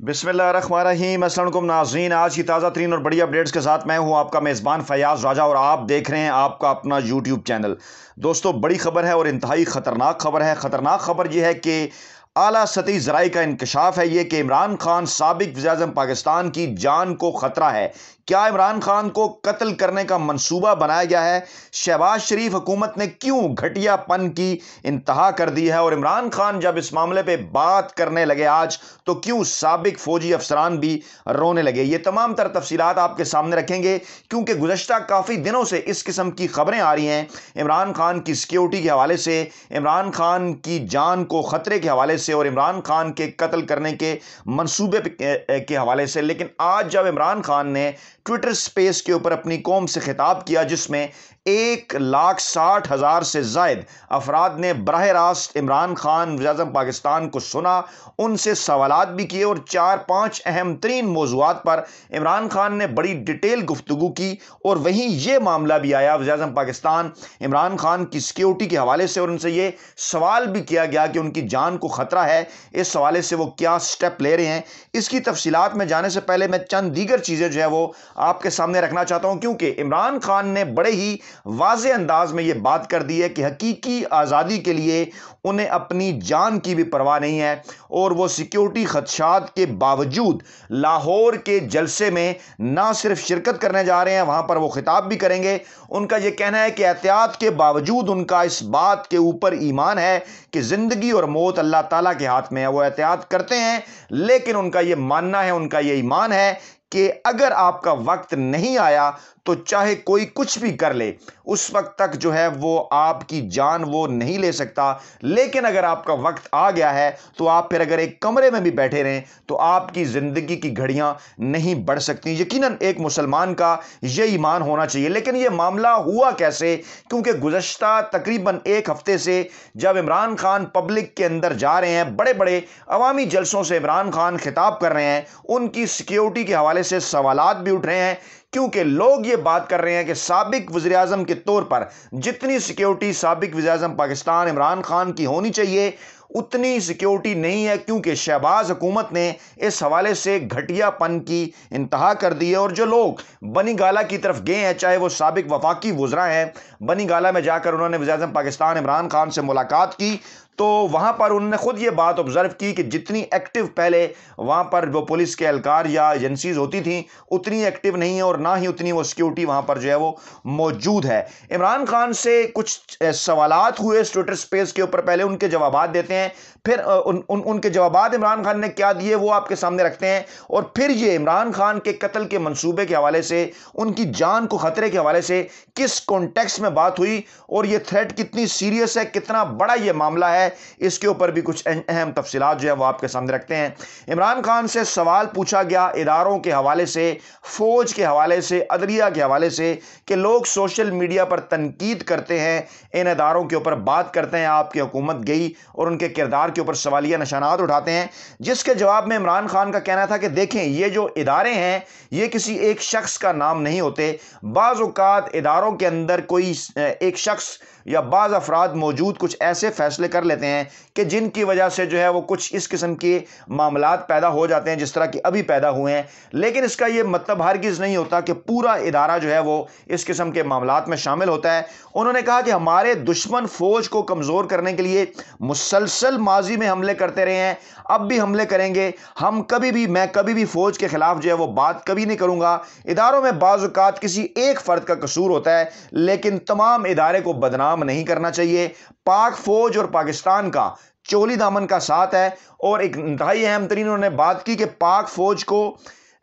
बिसमीम नाजीन आज की ताज़ा तरीन और बड़ी अपडेट्स के साथ मैं हूँ आपका मेज़बान फयाज़ राजा और आप देख रहे हैं आपका अपना यूट्यूब चैनल। दोस्तों, बड़ी खबर है और इंतहाई ख़तरनाक खबर है। ख़तरनाक खबर यह है कि अली सती जराई का इंकशाफ है। ये कि इमरान खान, सबक वज़ी पाकिस्तान की जान को ख़तरा है। क्या इमरान खान को कत्ल करने का मंसूबा बनाया गया है? शहबाज शरीफ हुकूमत ने क्यों घटियापन की इंतहा कर दी है? और इमरान खान जब इस मामले पे बात करने लगे आज तो क्यों सबक फौजी अफसरान भी रोने लगे? ये तमाम तर तफसीत आपके सामने रखेंगे, क्योंकि गुजशत काफ़ी दिनों से इस किस्म की खबरें आ रही हैं। इमरान खान की सिक्योरिटी के हवाले से, इमरान खान की जान को ख़तरे के हवाले से और इमरान खान के कत्ल करने के मनसूबे के हवाले से। लेकिन आज जब इमरान खान ने ट्विटर स्पेस के ऊपर अपनी कौम से खिताब किया, जिसमें एक लाख साठ हज़ार से जायद अफराद ने बरह रास्त इमरान खान वज़ी पाकिस्तान को सुना, उनसे सवाल भी किए और चार पाँच अहम तरीन मौजूद पर इमरान खान ने बड़ी डिटेल गुफ्तु की और वहीं ये मामला भी आया वज़ी पाकिस्तान इमरान खान की सिक्योरिटी के हवाले से और उनसे ये सवाल भी किया गया कि उनकी जान को ख़तरा है। इस हवाले से वो क्या स्टेप ले रहे हैं? इसकी तफसीत में जाने से पहले मैं चंद दीगर चीज़ें जो है वो आपके सामने रखना चाहता हूँ, क्योंकि इमरान खान ने बड़े ही वाज अंदाज में यह बात कर दी है कि हकीकी आज़ादी के लिए उन्हें अपनी जान की भी परवाह नहीं है, और वो सिक्योरिटी खदशात के बावजूद लाहौर के जलसे में ना सिर्फ़ शिरकत करने जा रहे हैं, वहाँ पर वो खिताब भी करेंगे। उनका यह कहना है कि एहतियात के बावजूद उनका इस बात के ऊपर ईमान है कि ज़िंदगी और मौत अल्लाह ताला के हाथ में है, वो एहतियात करते हैं, लेकिन उनका ये मानना है, उनका ये ईमान है कि अगर आपका वक्त नहीं आया तो चाहे कोई कुछ भी कर ले, उस वक्त तक जो है वो आपकी जान वो नहीं ले सकता। लेकिन अगर आपका वक्त आ गया है तो आप फिर अगर एक कमरे में भी बैठे रहें तो आपकी ज़िंदगी की घड़ियाँ नहीं बढ़ सकती। यकीनन एक मुसलमान का ये ईमान होना चाहिए। लेकिन ये मामला हुआ कैसे? क्योंकि गुजशत तकरीबन एक हफ़्ते से जब इमरान खान पब्लिक के अंदर जा रहे हैं बड़े बड़े अवामी जलसों से इमरान खान खिताब कर रहे हैं, उनकी सिक्योरिटी के हवाले से सवाल भी उठ रहे हैं क्योंकि लोग ये बात कर रहे हैं कि सबक वजी अजम के तौर पर जितनी सिक्योरिटी सबक वजी अजम पाकिस्तान इमरान खान की होनी चाहिए, उतनी सिक्योरिटी नहीं है क्योंकि शहबाज हुकूमत ने इस हवाले से घटियापन की इंतहा कर दी है। और जो लोग बनी गाला की तरफ़ गए हैं, चाहे वो सबक वफाकी वजरा हैं, बनी गाला में जाकर उन्होंने वजी अजम पाकिस्तान इमरान खान से मुलाकात की तो वहाँ पर उन्होंने ख़ुद ये बात ऑब्ज़र्व की कि जितनी एक्टिव पहले वहाँ पर वो पुलिस के एहलकार या एजेंसीज होती थी, उतनी एक्टिव नहीं है और ना ही उतनी वो सिक्योरिटी वहाँ पर जो है वो मौजूद है। इमरान खान से कुछ सवाल हुए ट्विटर स्पेस के ऊपर पहले उनके जवाब देते हैं। फिर उन, उन उनके जवाब इमरान खान ने क्या दिए वो आपके सामने रखते हैं। और फिर ये इमरान खान के कत्ल के मनसूबे के हवाले से उनकी जान को ख़तरे के हवाले से किस कॉन्टेक्स में बात हुई और ये थ्रेट कितनी सीरियस है कितना बड़ा ये मामला है इसके ऊपर भी कुछ अहम तफसीत जो है वो आपके सामने रखते हैं। इमरान खान से सवाल पूछा गया इदारों के हवाले से फ़ौज के हवाले से अदलिया के हवाले से कि लोग सोशल मीडिया पर तनकीद करते हैं इन इदारों के ऊपर बात करते हैं आपकी हुकूमत गई और उनके किरदार के ऊपर सवालिया निशानात उठाते हैं, जिसके जवाब में इमरान खान का कहना था कि देखें, ये जो इदारे हैं, ये किसी एक शख्स का नाम नहीं होते। बाज़ात इदारों के अंदर कोई एक शख्स या बाज़ अफराद मौजूद कुछ ऐसे फ़ैसले कर लेते हैं कि जिनकी वजह से जो है वो कुछ इस किस्म के मामला पैदा हो जाते हैं, जिस तरह के अभी पैदा हुए हैं। लेकिन इसका ये मतलब हरगिज़ नहीं होता कि पूरा इदारा जो है वो इस किस्म के मामला में शामिल होता है। उन्होंने कहा कि हमारे दुश्मन फ़ौज को कमज़ोर करने के लिए मुसलसल माजी में हमले करते रहे हैं, अब भी हमले करेंगे। हम कभी भी, मैं कभी भी फ़ौज के ख़िलाफ़ जो है वो बात कभी नहीं करूँगा। इदारों में बाज़ात किसी एक फ़र्द का कसूर होता है, लेकिन तमाम इदारे को बदनाम काम नहीं करना चाहिए। पाक फौज और पाकिस्तान का चोली दामन का साथ है और एक इंतहाई अहम तरीन उन्होंने बात की कि पाक फौज को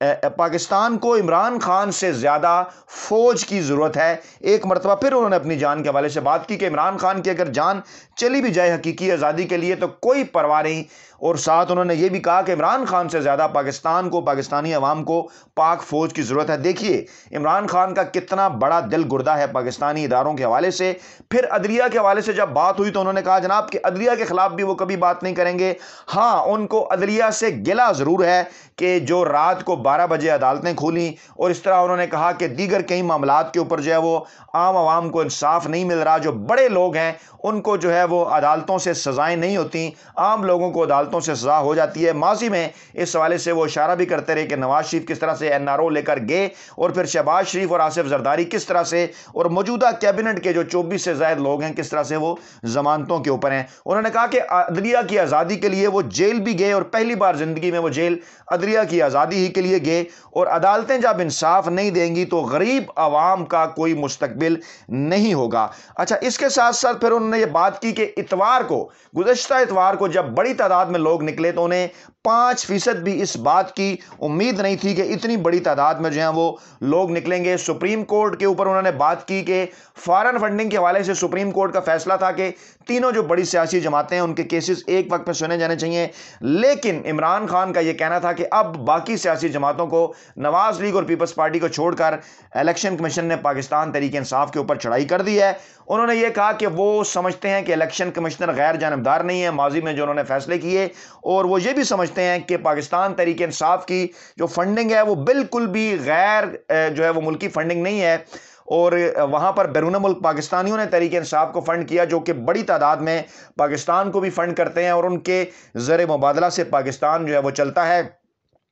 पाकिस्तान को इमरान खान से ज़्यादा फ़ौज की ज़रूरत है। एक मरतबा फिर उन्होंने अपनी जान के हवाले से बात की कि इमरान खान की अगर जान चली भी जाए हकीकी आज़ादी के लिए तो कोई परवाह नहीं। और साथ उन्होंने ये भी कहा कि इमरान खान से ज़्यादा पाकिस्तान को, पाकिस्तानी अवाम को पाक फ़ौज की ज़रूरत है। देखिए, इमरान खान का कितना बड़ा दिल गुर्दा है पाकिस्तानी इदारों के हवाले से। फिर अदलिया के हवाले से जब बात हुई तो उन्होंने कहा, जनाब, कि अदलिया के ख़िलाफ़ भी वो कभी बात नहीं करेंगे। हाँ उनको अदलिया से गिला ज़रूर है कि जो रात को बारह बजे अदालतें खोली और इस तरह उन्होंने कहा कि दीगर कई मामला के ऊपर जो है वो आम आवाम को इंसाफ नहीं मिल रहा। जो बड़े लोग हैं, उनको जो है वो अदालतों से सज़ाएँ नहीं होती। आम लोगों को अदालतों से सजा हो जाती है। माजी में इस हवाले से वो इशारा भी करते रहे कि नवाज़ शरीफ किस तरह से एन आर ओ लेकर गए और फिर शहबाज शरीफ और आसिफ जरदारी किस तरह से और मौजूदा कैबिनेट के जो चौबीस से जायद लोग हैं, किस तरह से वो जमानतों के ऊपर हैं। उन्होंने कहा कि अदलिया की आज़ादी के लिए वो जेल भी गए और पहली बार ज़िंदगी में वो जेल अदलिया की आज़ादी ही के लिए गए और अदालतें जब इंसाफ नहीं देंगी तो गरीब आवाम का कोई मुस्तबिल नहीं होगा। अच्छा इसके साथ साथ फिर उन्होंने ये बात की कि इतवार को, गुजशत इतवार को जब बड़ी तादाद में लोग निकले तो उन्हें पाँच फ़ीसद भी इस बात की उम्मीद नहीं थी कि इतनी बड़ी तादाद में जो है वो लोग निकलेंगे। सुप्रीम कोर्ट के ऊपर उन्होंने बात की कि फॉरन फंडिंग के हवाले से सुप्रीम कोर्ट का फैसला था कि तीनों जो बड़ी सियासी जमातें हैं, उनके केसेस एक वक्त में सुने जाने चाहिए। लेकिन इमरान खान का यह कहना था कि अब बाकी सियासी जमातों को नवाज़ लीग और पीपल्स पार्टी को छोड़कर इलेक्शन कमीशन ने पाकिस्तान तरीके इंसाफ के ऊपर चढ़ाई कर दी है। उन्होंने ये कहा कि वो समझते हैं कि इलेक्शन कमिश्नर गैर जानबदार नहीं है, माजी में जो उन्होंने फैसले किए, और वो ये भी समझते हैं कि पाकिस्तान तरीके इंसाफ की जो फंडिंग है, वो बिल्कुल भी गैर जो है वो मुल्की फंडिंग नहीं है, और वहाँ पर बैरून मुल्क पाकिस्तानियों ने तरीके इंसाफ को फ़ंड किया, जो कि बड़ी तादाद में पाकिस्तान को भी फ़ंड करते हैं, और उनके ज़र मुबादला से पाकिस्तान जो है वो चलता है।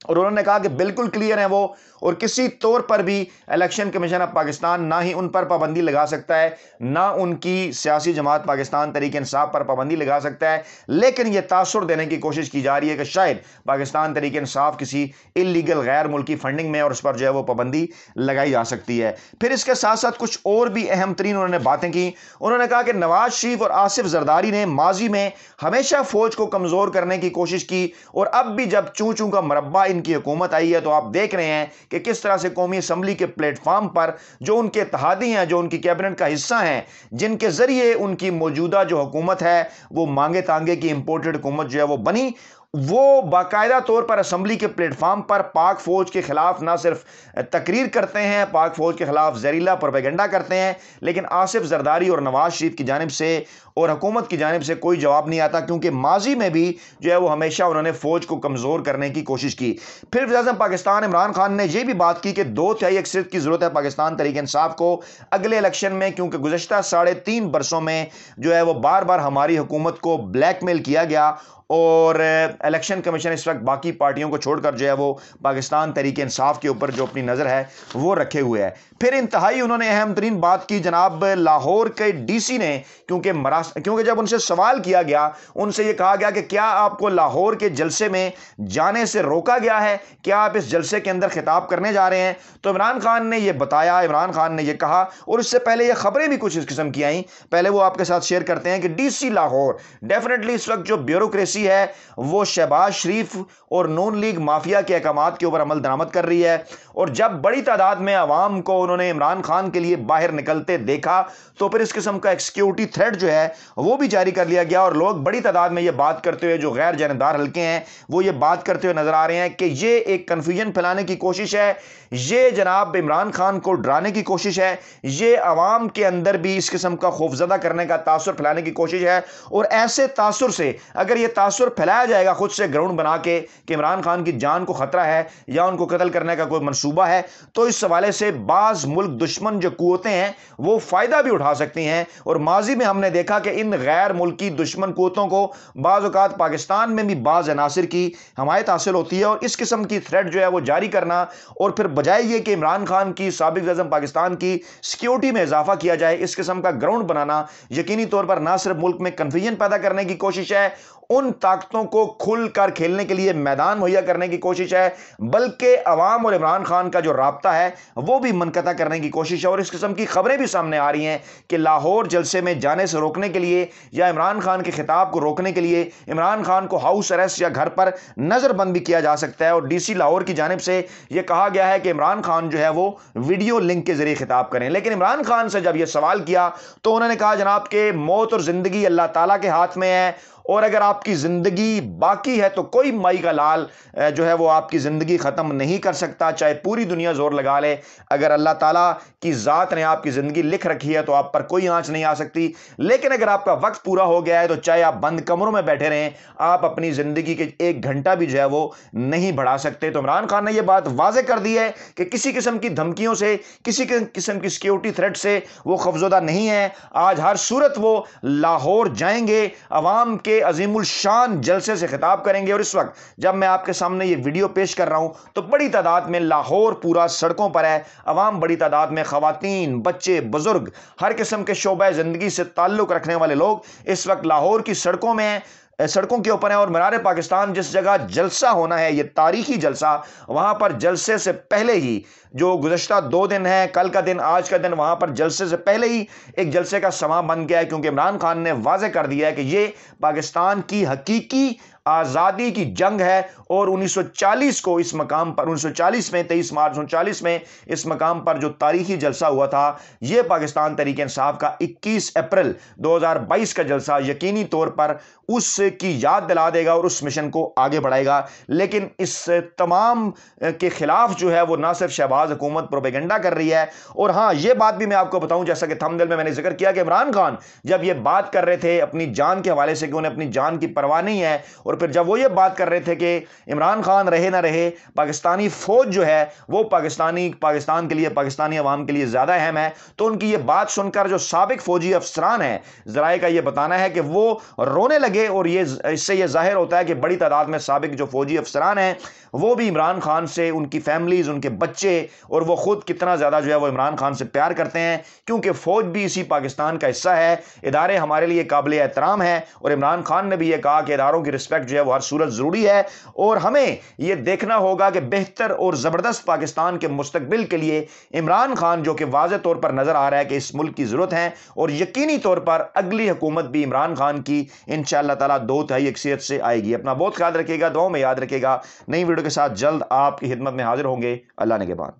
और उन्होंने कहा कि बिल्कुल क्लियर है वो, और किसी तौर पर भी इलेक्शन कमीशन ऑफ़ पाकिस्तान ना ही उन पर पाबंदी लगा सकता है, ना उनकी सियासी जमात पाकिस्तान तरीके इंसाफ पर पाबंदी लगा सकता है, लेकिन यह तासर देने की कोशिश की जा रही है कि शायद पाकिस्तान तरीके इंसाफ किसी इलीगल गैर मुल्की फंडिंग में और उस पर जो है वो पाबंदी लगाई जा सकती है। फिर इसके साथ साथ कुछ और भी अहम तरीन उन्होंने बातें की। उन्होंने कहा कि नवाज़ शरीफ और आसिफ जरदारी ने माजी में हमेशा फौज को कमज़ोर करने की कोशिश की, और अब भी जब चूं चूं का मरबा इनकी हुकूमत आई है तो आप देख रहे हैं कि किस तरह से कौमी असम्बली के प्लेटफॉर्म पर जो उनके इतिहादी हैं, जो उनकी कैबिनेट का हिस्सा हैं, जिनके ज़रिए उनकी मौजूदा जो हुकूमत है, वो मांगे तांगे की इंपोर्टेड हुकूमत जो है, वो बनी। वो बाकायदा तौर पर असम्बली के प्लेटफार्म पर पाक फ़ौज के ख़िलाफ़ ना सिर्फ़ तकरीर करते हैं, पाक फ़ौज के ख़िलाफ़ जहरीला प्रोपेगेंडा करते हैं, लेकिन आसिफ जरदारी और नवाज़ शरीफ की जानब से और हुकूमत की जानब से कोई जवाब नहीं आता, क्योंकि माजी में भी जो है वो हमेशा उन्होंने फ़ौज को कमज़ोर करने की कोशिश की। फिर वजह पाकिस्तान इमरान खान ने यह भी बात की कि दो तिहाई अक्सरियत की ज़रूरत है पाकिस्तान तरीके इंसाफ को अगले इलेक्शन में, क्योंकि गुजशत साढ़े तीन बरसों में जो है वो बार बार हमारी हुकूमत को ब्लैकमेल किया गया और इलेक्शन कमीशन इस वक्त बाकी पार्टियों को छोड़कर जो है वो पाकिस्तान तरीके इंसाफ के ऊपर जो अपनी नज़र है वो रखे हुए है। फिर इंतहाई उन्होंने अहम तरीन बात की जनाब, लाहौर के डीसी ने, क्योंकि मरास क्योंकि जब उनसे सवाल किया गया, उनसे ये कहा गया कि क्या आपको लाहौर के जलसे में जाने से रोका गया है? क्या आप इस जलसे के अंदर खिताब करने जा रहे हैं? तो इमरान खान ने यह बताया, इमरान खान ने यह कहा, और इससे पहले ये खबरें भी कुछ इस किस्म की आई। पहले वो आपके साथ शेयर करते हैं कि डी लाहौर डेफिनेटली इस वक्त जो ब्यूरोक्रेसी है, वो शहबाज शरीफ और नून लीग माफिया के अहकाम के ऊपर अमल दरामद कर रही है। और जब बड़ी तादाद में आवाम को उन्होंने इमरान खान के लिए बाहर निकलते देखा तो फिर इस किस्म का एक सिक्योरिटी थ्रेड जो है वो भी जारी कर लिया गया और लोग बड़ी तादाद में ये बात करते हुए जो गैर जानबदार हल्के हैं, वो ये बात करते हुए नज़र आ रहे हैं कि ये एक कन्फ्यूज़न फैलाने की कोशिश है। ये जनाब इमरान खान को डराने की कोशिश है। ये आवाम के अंदर भी इस किस्म का खौफजदा करने का तासर फैलाने की कोशिश है। और ऐसे तासर से अगर ये तासर फैलाया जाएगा खुद से ग्राउंड बना के कि इमरान खान की जान को खतरा है या उनको कत्ल करने का कोई मनसूबा है तो इस हवाले से बाज मुल्क दुश्मन जो कुतें हैं, वो फ़ायदा भी उठा सकती हैं। और माजी में हमने देखा कि इन गैर मुल्की दुश्मन कुतों को बाज़ात पाकिस्तान में भी बाज़ अनासर की हमायत हासिल होती है और इस किस्म की थ्रेड जो है वो जारी करना और फिर बजाय ये कि इमरान खान की सबक अजम पाकिस्तान की सिक्योरिटी में इजाफा किया जाए, इस किस्म का ग्राउंड बनाना यकीनी तौर पर ना सिर्फ़ मुल्क में कन्फ्यूज़न पैदा करने की कोशिश है उन ताकतों को खुलकर खेलने के लिए मैदान मुहैया करने की कोशिश है, बल्कि अवाम और इमरान खान का जो रबता है, वो भी मनकता करने की कोशिश है। और इस किस्म की खबरें भी सामने आ रही हैं कि लाहौर जलसे में जाने से रोकने के लिए या इमरान खान के खिताब को रोकने के लिए इमरान खान को हाउस अरेस्ट या घर पर नज़रबंद भी किया जा सकता है। और डी सी लाहौर की जानब से यह कहा गया है कि इमरान खान जो है वो वीडियो लिंक के ज़रिए खिताब करें। लेकिन इमरान खान से जब यह सवाल किया तो उन्होंने कहा, जनाब, के मौत और ज़िंदगी अल्लाह ताला के हाथ में है और अगर आपकी ज़िंदगी बाकी है तो कोई माई का लाल जो है वो आपकी ज़िंदगी ख़त्म नहीं कर सकता, चाहे पूरी दुनिया ज़ोर लगा ले। अगर अल्लाह ताला की ज़ात ने आपकी ज़िंदगी लिख रखी है तो आप पर कोई आँच नहीं आ सकती। लेकिन अगर आपका वक्त पूरा हो गया है तो चाहे आप बंद कमरों में बैठे रहें, आप अपनी ज़िंदगी के एक घंटा भी जो है वो नहीं बढ़ा सकते। तो इमरान खान ने यह बात वाज कर दी है कि किसी किस्म की धमकियों से किसी, किस्म की सिक्योरिटी थ्रेट से वो खफजदा नहीं है। आज हर सूरत वो लाहौर जाएँगे, अवाम के के अजीमुल शान जलसे से खिताब करेंगे। और इस वक्त जब मैं आपके सामने ये वीडियो पेश कर रहा हूँ तो बड़ी तादाद में लाहौर पूरा सड़कों पर है। अवाम बड़ी तादाद में खातन बच्चे, बुज़ुर्ग, हर किस्म के शोबे ज़िंदगी से ताल्लुक़ रखने वाले लोग इस वक्त लाहौर की सड़कों में सड़कों के ऊपर है। और मीनार पाकिस्तान जिस जगह जलसा होना है, ये तारीखी जलसा, वहाँ पर जलसे से पहले ही जो गुजशत दो दिन है, कल का दिन, आज का दिन, वहाँ पर जलसे से पहले ही एक जलसे का समा बन गया है, क्योंकि इमरान खान ने वाजे कर दिया है कि ये पाकिस्तान की हकीकी आज़ादी की जंग है और 1940 को इस मकाम पर 1940 में 23 मार्च उनचालीस में इस मकाम पर जो तारीखी जलसा हुआ था यह पाकिस्तान तरीके इंसाफ का 21 अप्रैल 2022 का जलसा यकीनी तौर पर उसकी याद दिला देगा और उस मिशन को आगे बढ़ाएगा। लेकिन इस तमाम के खिलाफ जो है, वो ना सिर्फ़ शहबाज हुकूमत प्रोपेगेंडा कर रही है। और हाँ ये बात भी मैं आपको बताऊँ, जैसा कि थमदिल में मैंने ज़िक्र किया कि इमरान खान जब ये बात कर रहे थे अपनी जान के हवाले से कि उन्हें अपनी जान की परवाह नहीं है, और फिर जब वो ये बात कर रहे थे कि इमरान खान रहे ना रहे, पाकिस्तानी फौज जो है, वो पाकिस्तानी, पाकिस्तान के लिए, पाकिस्तानी अवाम के लिए ज़्यादा अहम है। तो उनकी ये बात सुनकर जो सबक फौजी अफसरान है, ज़राए का ये बताना है कि वो रोने लगे और ये इससे ये ज़ाहिर होता है कि बड़ी तादाद में सबक जो फौजी अफसरान हैं, वो भी इमरान खान से, उनकी फैमिलीज़, उनके बच्चे और वो ख़ुद कितना ज़्यादा जो है वो इमरान खान से प्यार करते हैं, क्योंकि फ़ौज भी इसी पाकिस्तान का हिस्सा है, इदारे हमारे लिए काबिल एहतराम है, और इमरान खान ने भी ये कहा कि इदारों की रिस्पेक्ट जो है वो हर सूरत ज़रूरी है, और हमें ये देखना होगा कि बेहतर और ज़बरदस्त पाकिस्तान के मुस्तबिल के लिए इमरान खान जो कि वाज तौर पर नज़र आ रहा है कि इस मुल्क की ज़रूरत है, और यकीनी तौर पर अगली हुकूमत भी इमरान खान की इन ताला दो तही अक्सीत से आएगी। अपना बहुत ख्याल रखेगा दो में याद रखेगा नई वीडियो के साथ जल्द आपकी खिदमत में हाजिर होंगे। अल्लाह ने के बाद।